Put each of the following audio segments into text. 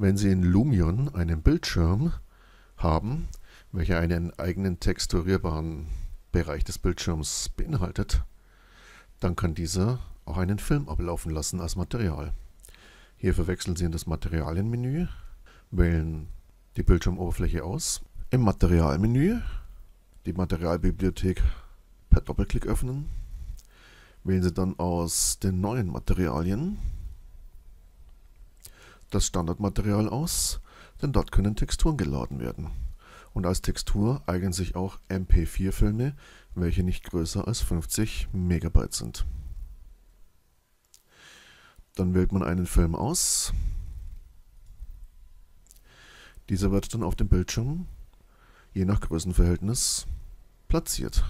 Wenn Sie in Lumion einen Bildschirm haben, welcher einen eigenen texturierbaren Bereich des Bildschirms beinhaltet, dann kann dieser auch einen Film ablaufen lassen als Material. Hierfür wechseln Sie in das Materialienmenü, wählen die Bildschirmoberfläche aus. Im Materialmenü die Materialbibliothek per Doppelklick öffnen. Wählen Sie dann aus den neuen Materialien das Standardmaterial aus, denn dort können Texturen geladen werden. Und als Textur eignen sich auch MP4-Filme, welche nicht größer als 50 MB sind. Dann wählt man einen Film aus. Dieser wird dann auf dem Bildschirm, je nach Größenverhältnis, platziert.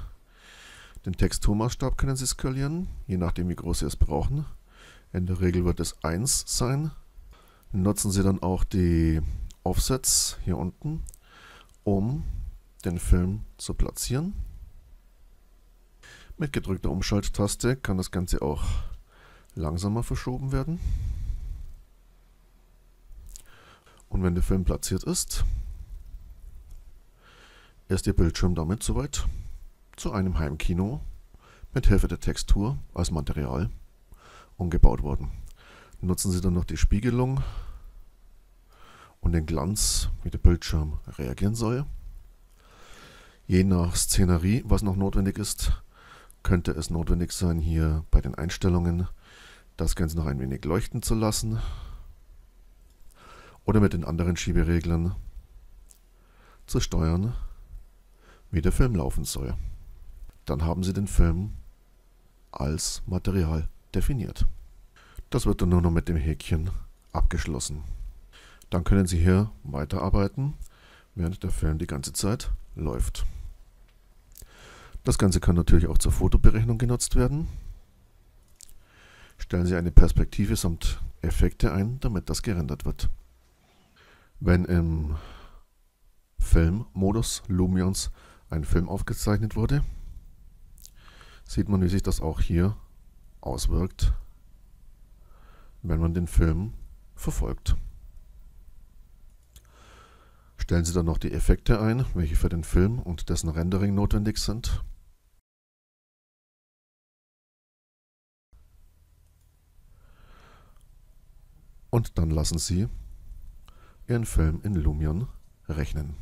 Den Texturmaßstab können Sie skalieren, je nachdem wie groß Sie es brauchen. In der Regel wird es 1 sein. Nutzen Sie dann auch die Offsets hier unten, um den Film zu platzieren. Mit gedrückter Umschalttaste kann das Ganze auch langsamer verschoben werden. Und wenn der Film platziert ist, ist Ihr Bildschirm damit soweit zu einem Heimkino mit Hilfe der Textur als Material umgebaut worden. Nutzen Sie dann noch die Spiegelung und den Glanz, wie der Bildschirm reagieren soll. Je nach Szenerie, was noch notwendig ist, könnte es notwendig sein, hier bei den Einstellungen das Ganze noch ein wenig leuchten zu lassen oder mit den anderen Schiebereglern zu steuern, wie der Film laufen soll. Dann haben Sie den Film als Material definiert. Das wird dann nur noch mit dem Häkchen abgeschlossen. Dann können Sie hier weiterarbeiten, während der Film die ganze Zeit läuft. Das Ganze kann natürlich auch zur Fotoberechnung genutzt werden. Stellen Sie eine Perspektive samt Effekte ein, damit das gerendert wird. Wenn im Filmmodus Lumions ein Film aufgezeichnet wurde, sieht man, wie sich das auch hier auswirkt, wenn man den Film verfolgt. Stellen Sie dann noch die Effekte ein, welche für den Film und dessen Rendering notwendig sind. und dann lassen Sie Ihren Film in Lumion rechnen.